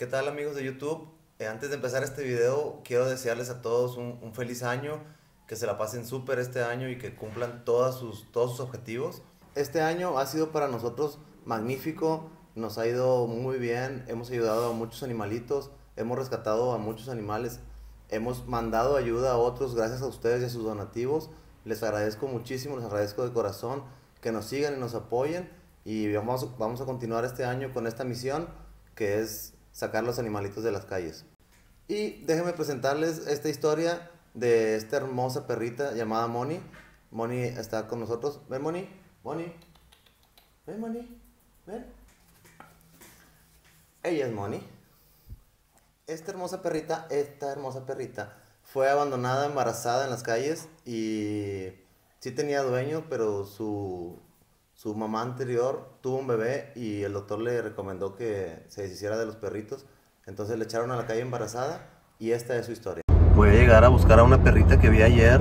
¿Qué tal amigos de YouTube? Eh, antes de empezar este video, quiero desearles a todos un, un feliz año, que se la pasen súper este año y que cumplan todas sus, todos sus objetivos. Este año ha sido para nosotros magnífico, nos ha ido muy bien, hemos ayudado a muchos animalitos, hemos rescatado a muchos animales, hemos mandado ayuda a otros gracias a ustedes y a sus donativos. Les agradezco muchísimo, les agradezco de corazón que nos sigan y nos apoyen y vamos, vamos a continuar este año con esta misión que es sacar los animalitos de las calles. Y déjenme presentarles esta historia de esta hermosa perrita llamada Moni. Moni está con nosotros. Ven, Moni. Moni. Ven, Moni. Ven. Ella es Moni. Esta hermosa perrita, esta hermosa perrita, fue abandonada embarazada en las calles y sí tenía dueño, pero su, su mamá anterior tuvo un bebé y el doctor le recomendó que se deshiciera de los perritos. Entonces le echaron a la calle embarazada y esta es su historia. Voy a llegar a buscar a una perrita que vi ayer.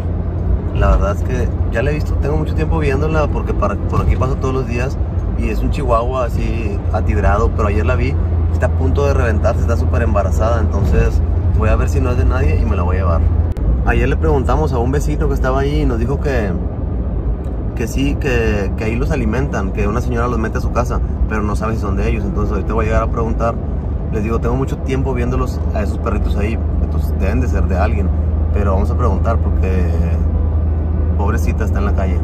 La verdad es que ya la he visto, tengo mucho tiempo viéndola porque para, por aquí paso todos los días y es un chihuahua así atigrado, pero ayer la vi, está a punto de reventarse, está súper embarazada, entonces voy a ver si no es de nadie y me la voy a llevar. Ayer le preguntamos a un vecino que estaba ahí y nos dijo que, que sí, que, que ahí los alimentan, que una señora los mete a su casa, pero no sabe si son de ellos, entonces ahorita voy a llegar a preguntar. Les digo, tengo mucho tiempo viéndolos a esos perritos ahí, entonces deben de ser de alguien, pero vamos a preguntar porque pobrecita está en la calle.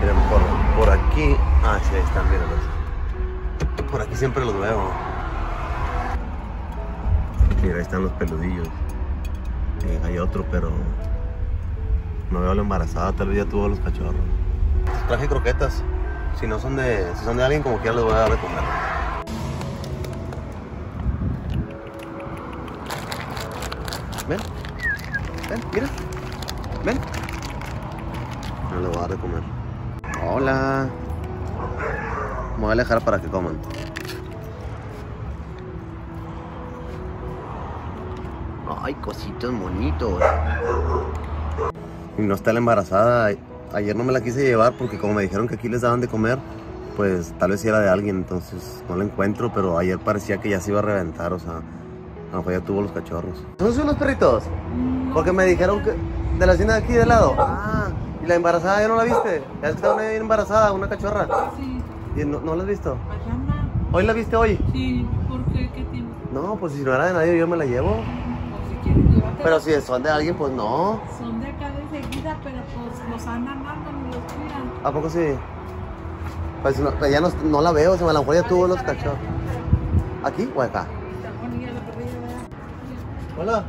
Miren, por, por aquí, ah, sí, ahí están, mírenlos. Por aquí siempre los veo. Mira, ahí están los peludillos. Hay otro, pero no veo a la embarazada, tal vez ya tuvo los cachorros. Traje croquetas. Si no son de, si son de alguien, como quiera les voy a dar de comer. Ven, ven, mira, ven. No le voy a dar de comer. Hola. Me voy a alejar para que coman. Ay, cositos monitos. Y no está la embarazada. Ayer no me la quise llevar porque como me dijeron que aquí les daban de comer, pues tal vez si era de alguien, entonces no la encuentro, pero ayer parecía que ya se iba a reventar, o sea, a lo mejor ya tuvo los cachorros. ¿No son los perritos? Porque me dijeron que de la cena de aquí de lado. Ah, y la embarazada ya no la viste. Ya es que estaba una embarazada, una cachorra. Sí, ¿Y no, no la has visto? anda. ¿Hoy la viste hoy? Sí, ¿por qué? ¿Qué tiene? No, pues si no era de nadie yo me la llevo. O si quieres llévatela. Pero si son de alguien, pues no. Son de acá de seguida, pero pues los andan dando y los cuidan. ¿A poco sí? Pues, no, pues ya no, no la veo, se me a lo mejor ya tuvo los cachorros. ¿Aquí o acá? Hola.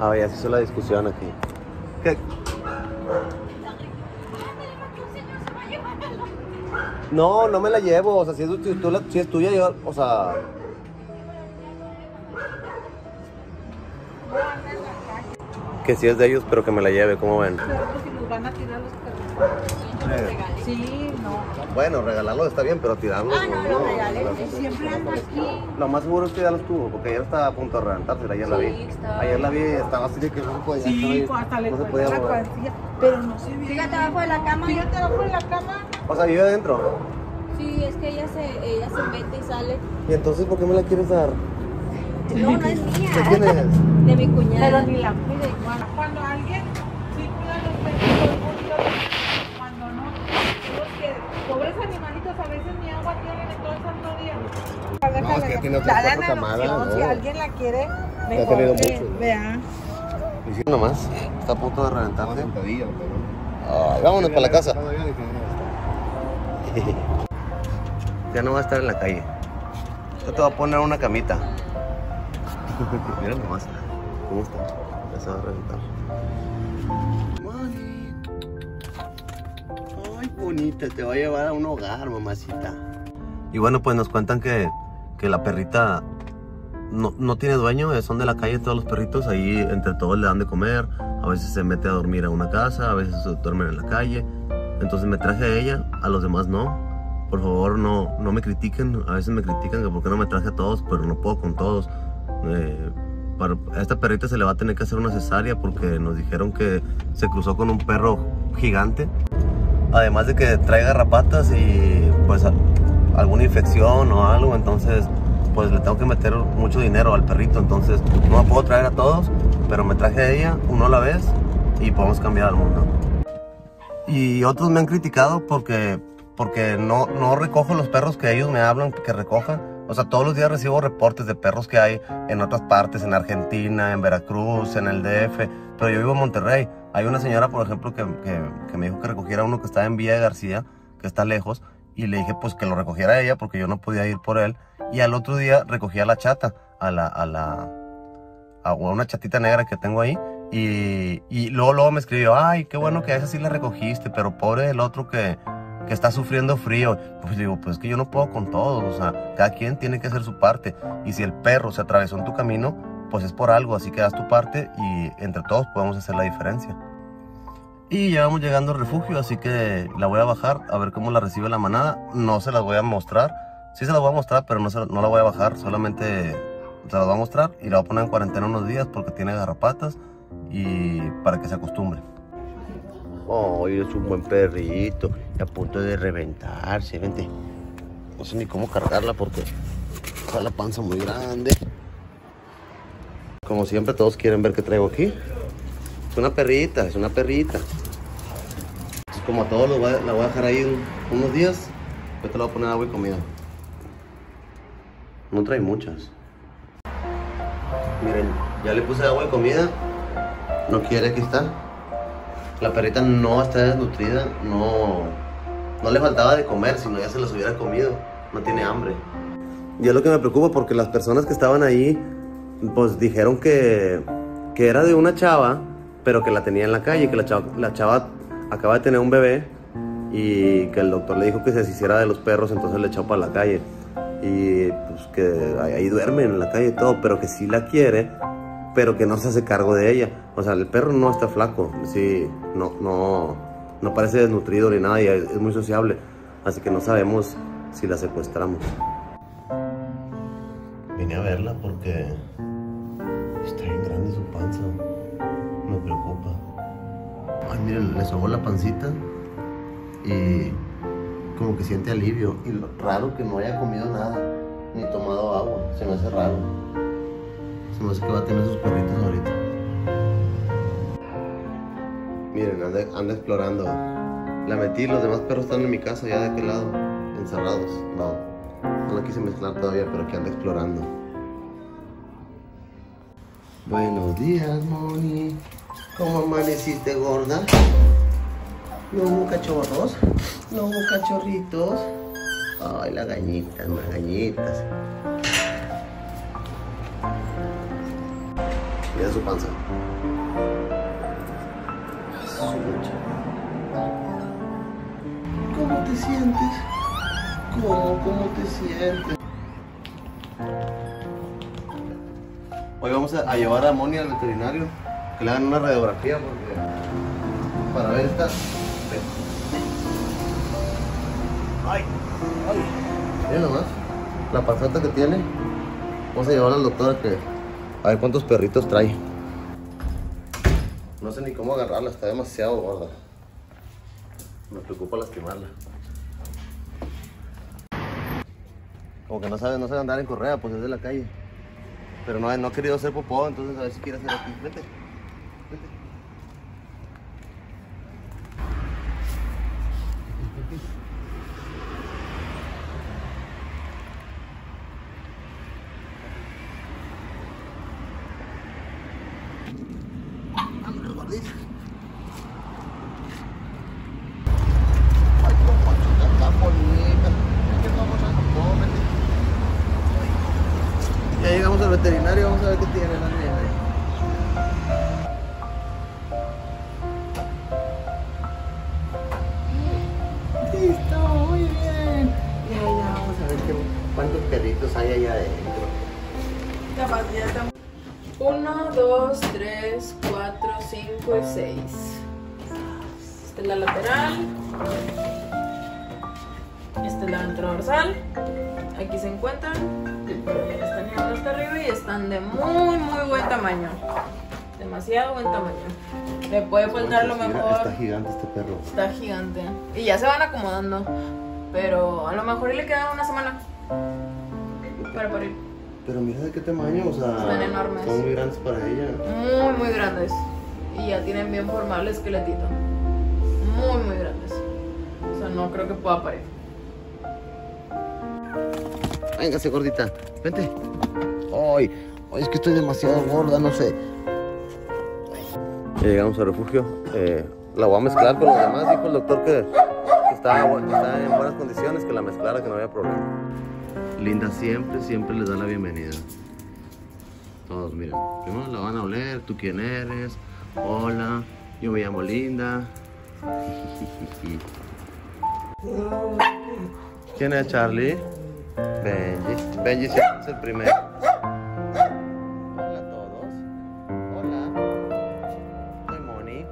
A ver, ya se hizo la discusión aquí. ¿Qué? No, no me la llevo. O sea, si es, si tú la- si es tuya, yo, o sea. Que si es de ellos, pero que me la lleve, ¿cómo ven? Pero pues si los van a tirar los. Sí, no. Bueno, regalarlo está bien, pero tirarlo. Ah, no, lo regalé. Y siempre anda aquí. Lo más seguro es que ya los tuvo, porque ayer estaba a punto de reventarse, ayer la vi. Sí, estaba Ayer la vi, estaba así de que no se podía. Sí, ahí, hasta le no se podía la cuartilla. Pero no se ve. Fíjate abajo de la cama. Fíjate abajo de la cama. O sea, vive adentro. Sí, es que ella se, ella se mete y sale. ¿Y entonces por qué me la quieres dar? No, no es mía. ¿De quién es? De mi cuñada. Pero ni la cuida igual. Cuando alguien sí cuida los perritos, cuando no, los que pobres animalitos a veces ni agua tienen en todo el santo día. No, es que tiene otras. Si alguien la quiere, ha mejor tenido que mucho, ¿no? vea. Y si nomás, está a punto de reventarte. Ay, vámonos para la casa. Ya no va a estar en la calle. Yo te voy a poner una camita. Mira nomás. ¿Cómo está? Ya se va a reventar. Mami. Ay, bonita. Te va a llevar a un hogar, mamacita. Y bueno, pues nos cuentan que, que la perrita no, no tiene dueño, eh, son de la calle todos los perritos, ahí entre todos le dan de comer, a veces se mete a dormir a una casa, a veces se duermen en la calle. Entonces me traje a ella, a los demás no. Por favor, no, no me critiquen, a veces me critican que por qué no me traje a todos, pero no puedo con todos. Eh, a esta perrita se le va a tener que hacer una cesárea porque nos dijeron que se cruzó con un perro gigante. Además de que trae garrapatas y pues alguna infección o algo, entonces pues le tengo que meter mucho dinero al perrito, entonces no me puedo traer a todos, pero me traje a ella uno a la vez y podemos cambiar al mundo. Y otros me han criticado porque, porque no, no recojo los perros que ellos me hablan que recojan. O sea, todos los días recibo reportes de perros que hay en otras partes, en Argentina, en Veracruz, en el DF, pero yo vivo en Monterrey. Hay una señora, por ejemplo, que, que, me dijo que recogiera uno que está en Villa de García, que está lejos, y le dije pues que lo recogiera ella porque yo no podía ir por él. Y al otro día recogí a la chata, a la, a la, a una chatita negra que tengo ahí. Y, y luego, luego me escribió, ay, qué bueno que a esa sí la recogiste, pero pobre el otro que, que está sufriendo frío. Pues digo, pues es que yo no puedo con todos, o sea, cada quien tiene que hacer su parte. Y si el perro se atravesó en tu camino, pues es por algo, así que haz tu parte y entre todos podemos hacer la diferencia. Y ya vamos llegando al refugio, así que la voy a bajar a ver cómo la recibe la manada. No se las voy a mostrar, sí se las voy a mostrar, pero no, se, no la voy a bajar, solamente se las voy a mostrar y la voy a poner en cuarentena unos días porque tiene garrapatas y para que se acostumbre. Oh, es un buen perrito, a punto de reventarse, vente. No sé ni cómo cargarla porque está la panza muy grande. Como siempre, todos quieren ver qué traigo aquí. Es una perrita, es una perrita. Como a todos la voy a dejar ahí un- unos días. Yo te la voy a poner agua y comida. No trae muchas. Miren, ya le puse agua y comida. No quiere, aquí está. La perrita no está desnutrida, no, no le faltaba de comer, sino ya se las hubiera comido. No tiene hambre. Y es lo que me preocupa porque las personas que estaban ahí, pues dijeron que, que era de una chava, pero que la tenía en la calle, que la chava, la chava acaba de tener un bebé y que el doctor le dijo que se deshiciera de los perros, entonces le echó para la calle. Y pues que ahí, duermen en la calle y todo, pero que sí la quiere, pero que no se hace cargo de ella. O sea, el perro no está flaco, sí, no, no, no parece desnutrido ni nada y es, es muy sociable. Así que no sabemos si la secuestramos. Vine a verla porque está bien grande su panza. Me preocupa. Ay, miren, le sobó la pancita y como que siente alivio. Y lo raro que no haya comido nada ni tomado agua. Se me hace raro. Se me hace que va a tener sus perritos ahorita. Miren, anda, anda explorando. La metí, los demás perros están en mi casa ya de aquel lado, encerrados. No, no la quise mezclar todavía, pero que anda explorando. Buenos días, Moni. ¿Cómo amaneciste, gorda? ¿No hubo cachorros? ¿No hubo cachorritos? Ay, las gañitas, las gañitas. Mira su panza. ¿Cómo te sientes? ¿Cómo, cómo te sientes? Hoy vamos a, a llevar a Moni al veterinario que le hagan una radiografía porque para ver esta. Ay, ay. Miren nomás la panzota que tiene. Vamos a llevar al doctor a que a ver cuántos perritos trae. No sé ni cómo agarrarla, está demasiado gorda. Me preocupa lastimarla. Como que no sabe, no sabe andar en correa, pues es de la calle. Pero no, ha querido hacer popó, entonces a ver si quiere hacer aquí. Vete. Vete. Vámonos, gordita. Ay, cómo chica tan bonita. Es que vamos a popó, vete. Ya llegamos al veterinario, vamos a ver qué tiene la nena. Listo, muy bien. Y allá vamos a ver qué, cuántos perritos hay allá adentro. Uno, dos, tres, cuatro, cinco y seis. Esta es la lateral. Esta es la ventrodorsal. Aquí se encuentran. Están llegando hasta arriba y están de muy, muy buen tamaño. Demasiado buen tamaño. Le puede faltar lo mejor. Está gigante este perro. Está gigante. Y ya se van acomodando. Pero a lo mejor le queda una semana. Para parir. Pero mira de qué tamaño, o sea. Están enormes. Son muy grandes para ella. Muy, muy grandes. Y ya tienen bien formado el esqueletito. Muy, muy grandes. O sea, no creo que pueda parir. Véngase, gordita. Vente. Ay, ay, es que estoy demasiado gorda, no sé. Ya llegamos al refugio. Eh, la voy a mezclar con los demás. Dijo el doctor que, que está en buenas condiciones, que la mezclara, que no había problema. Linda siempre, siempre les da la bienvenida. Todos, miren. Primero la van a oler. ¿Tú quién eres? Hola, yo me llamo Linda. ¿Quién es Charlie? Benji. Benji siempre es el primero. Hola a todos. Hola. Soy Moni.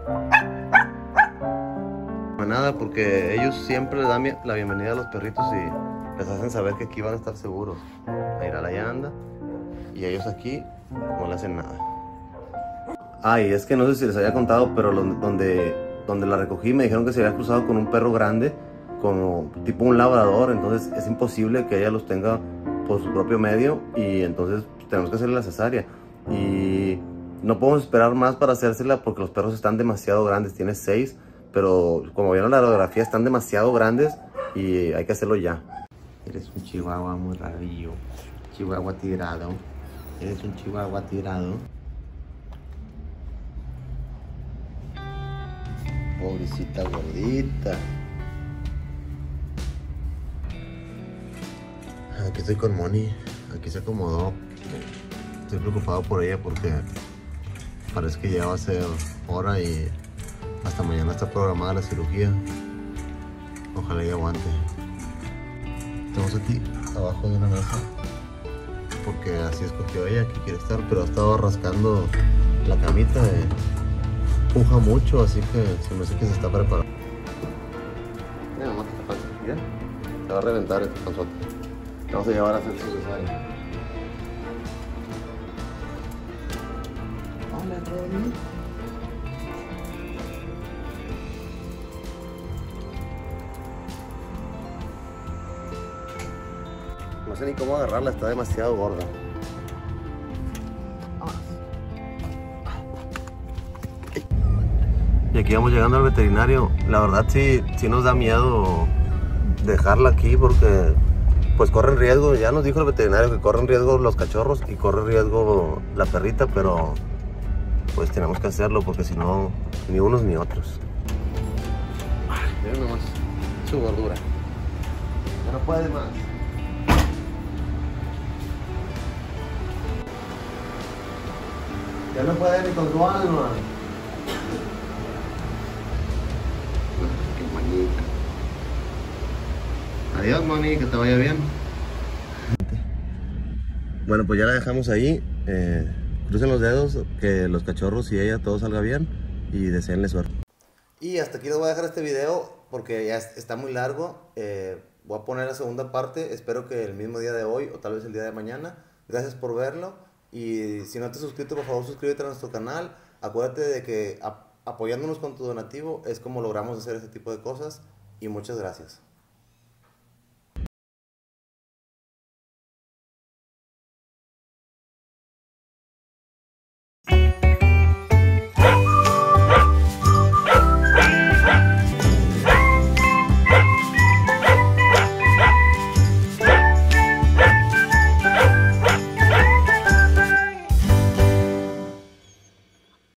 No nada, porque ellos siempre dan la bienvenida a los perritos y les hacen saber que aquí van a estar seguros. Mira, la ya anda. Y ellos aquí no le hacen nada. Ay, es que no sé si les había contado, pero donde, donde la recogí me dijeron que se había cruzado con un perro grande, como tipo un labrador, entonces es imposible que ella los tenga por su propio medio y entonces tenemos que hacerle la cesárea. Y no podemos esperar más para hacérsela porque los perros están demasiado grandes, tiene seis, pero como vieron la radiografía están demasiado grandes y hay que hacerlo ya. Eres un chihuahua muy chihuahua tirado, eres un chihuahua tirado. Pobrecita gordita. Aquí estoy con Moni. Aquí se acomodó. Estoy preocupado por ella porque parece que ya va a ser hora y hasta mañana está programada la cirugía. Ojalá y aguante. Estamos aquí abajo de una mesa porque así escogió ella que quiere estar, pero ha estado rascando la camita. eh, puja mucho, así que se me hace que se está preparando. Mira, panza, mira. Se va a reventar esta panzota. Vamos a llevar a hacer su cesárea. Hola, ¿todo bien? No sé ni cómo agarrarla, está demasiado gorda. Y aquí vamos llegando al veterinario. La verdad sí, sí nos da miedo dejarla aquí porque pues corren riesgo. Ya nos dijo el veterinario que corren riesgo los cachorros y corre riesgo la perrita, pero pues tenemos que hacerlo porque si no, ni unos ni otros. Miren nomás, su gordura. Ya no puede más. Ya no puede ni con su alma. Qué bonita. Adiós, Moni, que te vaya bien. Bueno, pues ya la dejamos ahí. Eh, crucen los dedos, que los cachorros y ella todo salga bien y deseenle suerte. Y hasta aquí les voy a dejar este video porque ya es- está muy largo. Eh, voy a poner la segunda parte. Espero que el mismo día de hoy o tal vez el día de mañana. Gracias por verlo. Y si no te has suscrito, por favor suscríbete a nuestro canal. Acuérdate de que ap- apoyándonos con tu donativo es como logramos hacer este tipo de cosas. Y muchas gracias.